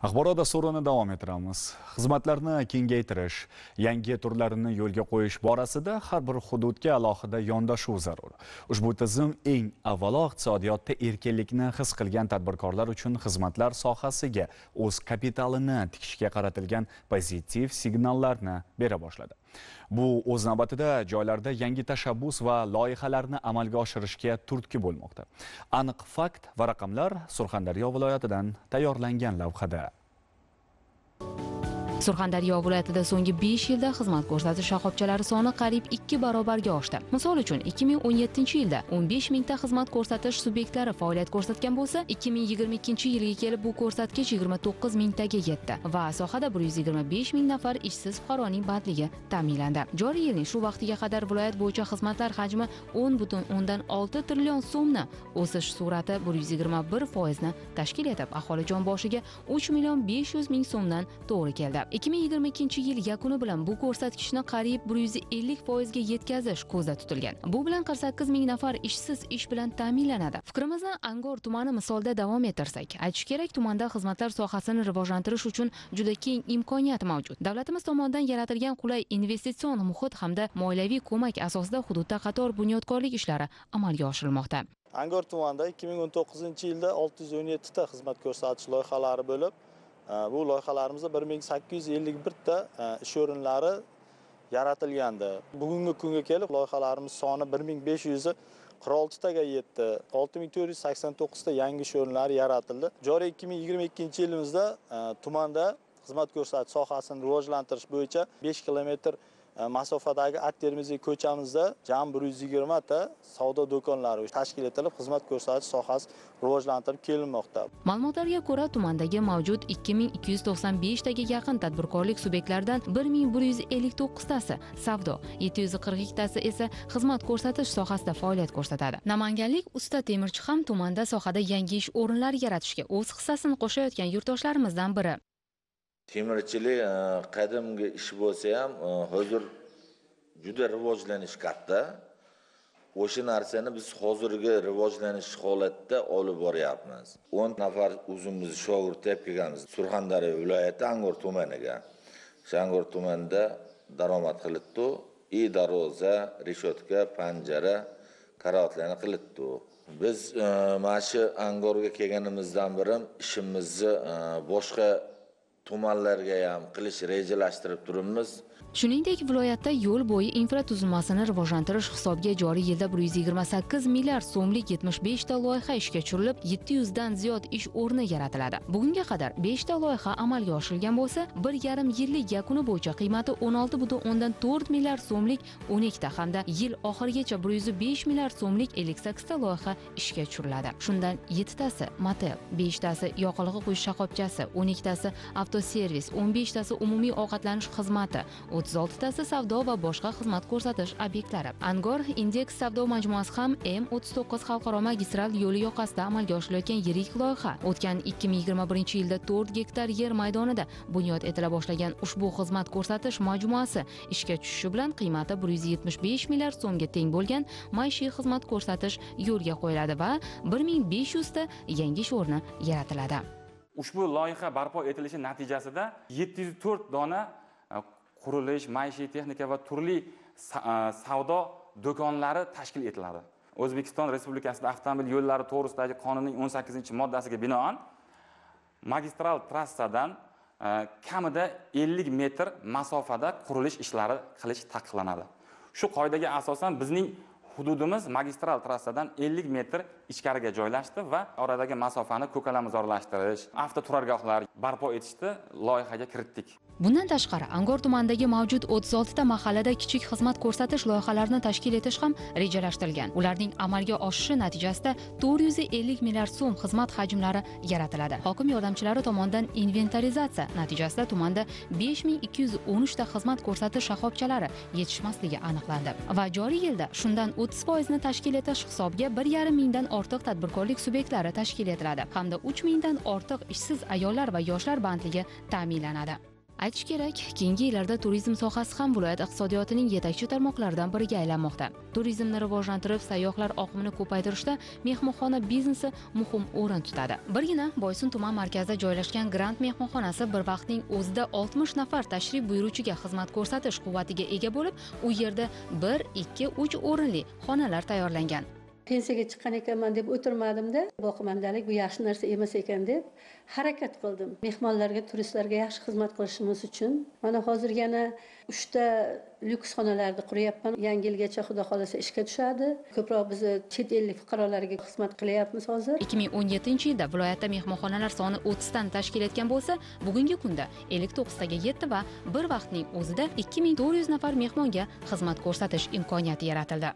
axborot dasturini davom ettiramiz. Xizmatlarni kengaytirish yangi turlarini yo'lga qo'yish borasida har bir hududga alohida yondashuv zarur. Ushbu tizim eng avvalo iqtisodiyotda erkinlikni his qilgan tadbirkorlar uchun xizmatlar sohasiga o'z kapitalini tikishga qaratilgan pozitiv signallarni bera boshladi. Bu o'z navbatida joylarda yangi tashabbus va loyihalarni amalga oshirishga turtki bo'lmoqda. Aniq fakt va raqamlar surxondaryo viloyatidan tayyorlangan lavhada. Surxondaryo viloyatida so'nggi 5 yilda xizmat ko'rsatish shoxobchalari soni qariyb 2 barobarga oshdi. Misol uchun 2017 yilda 15 mingta xizmat ko'rsatish subyektlari faoliyat ko'rsatgan bo'lsa 2022 yilga kelib bu ko'rsatkich 29 mingtaga yetdi va sohada 125 ming nafar ishsiz fuqaroning bandligi ta'minlandi. Joriy yilning shu vaqtiga qadar viloyat bo'yicha xizmatlar hajmi 10,6 trillion so'mni o'sish sur'ati 121 foizni tashkil etib aholi jon boshiga 3 million 500 ming so'mdan to'g'ri keldi. 2022 yil yakuni bilan bu ko'rsatkichni qariyb 150 foizga yetkazish ko'zda tutilgan. Bu bilan 48 ming nafar ishsiz ish bilan ta'minlanadi. Fikrimizni angor tumani misolida davom ettirsak. Aytish kerak tumanda xizmatlar sohasini rivojlantirish uchun juda keng imkoniyat mavjud. Davlatimiz tomonidan yaratilgan qulay investitsion muhit hamda moliyaviy ko'mak asosida hududda qator bunyodkorlik ishlari amalga oshirilmoqda. Angor tumanida 2019 yilda 617 ta xizmat ko'rsatish loyihalari bo'lib bu loyihalarimizda bir ming sakkiz yuz ellik birta e, ish o'rinlari yaratilgandi. Bugungi kunga kelib loyihalarimiz soni bir ming besh yuzi qirq oltitaga yetdi. Olti ming to'rt yuz sakson to'qqizta yangi ish o'rinlari yaratildi. Joriy ikki ming yigirma ikkinchi yilimizda e, tumanda xizmat ko'rsatish sohasini rivojlantirish bo'yicha besh kilometr masofadagi at termiziy ko'chamizda jami bir yuz yigirmata savdo do'konlari tashkil etilib xizmat ko'rsatish sohasi rivojlantirib kelinmoqda. Ma'lumotlarga ko'ra tumandagi mavjud ikki ming ikki yuz to'qson beshtaga yaqin tadbirkorlik subyektlaridan bir ming bir yuz ellik to'qqiztasi savdo yetti yuz qirq ikkitasi esa xizmat ko'rsatish sohasida faoliyat ko'rsatadi. Namanganlik usta temirchi ham tumanda sohada yangi ish o'rinlari yaratishga o'z hissasini qo'shayotgan yurtdoshlarimizdan biri. Temirchilik e, qadimgi ish bo'lsa ham e, hozir juda rivojlanish katta. O'sha narsani biz hozirgi rivojlanish holatda olib boryapmiz. O'n nafar o'zimiz shogird olib kelganmiz. Surxondaryo viloyati angor tumaniga. O'sha angor tumanida daromad qilibdi. И daroza решетка panjara karavotlarni qilibdi. Biz e, mana shu angorga kelganimizdan beri ishimizni boshqa tumanlarga ham qilish rejalashtirib turibmiz. Shuningdek viloyatda yo'l bo'yi infratuzilmasini rivojlantirish hisobiga joriy yilda bir yuz yigirma sakkiz milliard so'mlik yetmish beshta loyiha ishga tushirilib yetti yuzdan ziyod ish o'rni yaratiladi. Bugunga qadar beshta loyiha amalga oshirilgan bo'lsa bir yarim yillik yakuni bo'yicha qiymati o'n olti butun o'ndan to'rt milliard so'mlik o'n ikkita hamda yil oxirigacha bir yuz besh milliard so'mlik ellik sakkizta loyiha ishga tushiriladi. Shundan yettitasi motel beshtasi yoqilg'i quyish shoxobchasi o'n ikkitasi avtoservis o'n beshtasi umumiy ovqatlanish xizmati o'ttiz oltitasi savdo va boshqa xizmat ko'rsatish obyektlari. Angor indeks savdo majmuasi ham m o'ttiz to'qqiz xalqaro magistral yo'li yoqasida amalga oshirilayotgan yirik loyiha. O'tgan ikki ming yigirma birinchi yilda to'rt gektar yer maydonida bunyod etila boshlagan ushbu xizmat ko'rsatish majmuasi ishga tushishi bilan qiymati bir yuz yetmish besh milliard so'mga teng bo'lgan maishiy xizmat ko'rsatish yo'lga qo'yiladi va bir ming besh yuzta yangi ish o'rni yaratiladi. Ushbu loyiha barpo etilishi natijasida yetti yuz to'rt dona e, qurilish maishiy texnika va turli e, savdo do'konlari tashkil etiladi. O'zbekiston respublikasida avtomobil yo'llari to'g'risidagi qonunning o'n sakkizinchi moddasiga binoan magistral trassadan e, kamida ellik metr masofada qurilish ishlari qilish taqiqlanadi. Shu qoidaga asosan bizning hududimiz magistral trassadan ellik metr ichkariga joylashdi va oradagi masofani ko'kalamzorlashtirish avtoturargohlar barpo etishni loyihaga kiritdik. Bundan tashqari angor tumanidagi mavjud 36 ta mahallada kichik xizmat ko'rsatish loyihalarini tashkil etish ham rejalashtirilgan. Ularning amalga oshishi natijasida 450 milliard so'm xizmat hajmlari yaratiladi. Hokim yordamchilari tomonidan inventarizatsiya natijasida tumanda 5213 ta xizmat ko'rsatish shoxobchalari yetishmasligi aniqlandi. Va joriy yilda shundan 30 foizni tashkil etish hisobiga 1,5 mingdan ortiq tadbirkorlik subyektlari tashkil etiladi hamda uch mingdan ortiq ishsiz ayollar va yoshlar bandligi ta'minlanadi. Aytish kerak keyingi yillarda turizm sohasi ham viloyat iqtisodiyotining yetakchi tarmoqlaridan biriga aylanmoqda. Turizmni rivojlantirib sayyohlar oqimini ko'paytirishda mehmonxona biznesi muhim o'rin tutadi. Birgina boysun tuman markazida joylashgan grand mehmonxonasi bir vaqtning o'zida oltmish nafar tashrif buyuruvchiga xizmat ko'rsatish quvvatiga ega bo'lib u yerda bir ikki uch o'rinli xonalar tayyorlangan. Pensiyaga chiqqan ekanman deb o'tirmadimda. Boqimandalik bu yaxshi narsa emas ekan deb harakat qildim. Mehmonlarga turistlarga yaxshi xizmat qilishimiz uchun. Mana hozir yana uchta lyuks xonalarni quryapman. Yangi yilgacha xudo xohlasa ishga tushadi. Ko'proq biz chet ellik fuqarolarga xizmat qilyapmiz hozir. ikki ming o'n yettinchi yilda viloyatda mehmonxonalar soni o'ttiztani tashkil etgan bo'lsa bugungi kunda ellik to'qqiztaga yetdi va bir vaqtning o'zida ikki ming to'rt yuz nafar mehmonga xizmat ko'rsatish imkoniyati yaratildi.